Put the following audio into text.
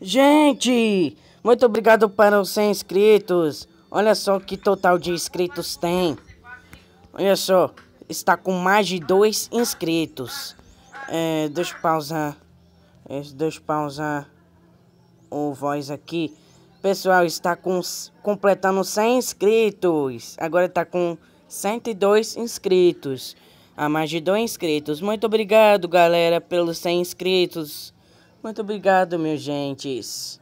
Gente, muito obrigado para os 100 inscritos. Olha só que total de inscritos tem. Olha só, está com mais de 2 inscritos. É, deixa eu pausar. É, deixa eu pausar o voz aqui. Pessoal, está com, completando 100 inscritos. Agora está com 102 inscritos. A mais de 2 inscritos. Muito obrigado, galera, pelos 100 inscritos. Muito obrigado, meus gentes.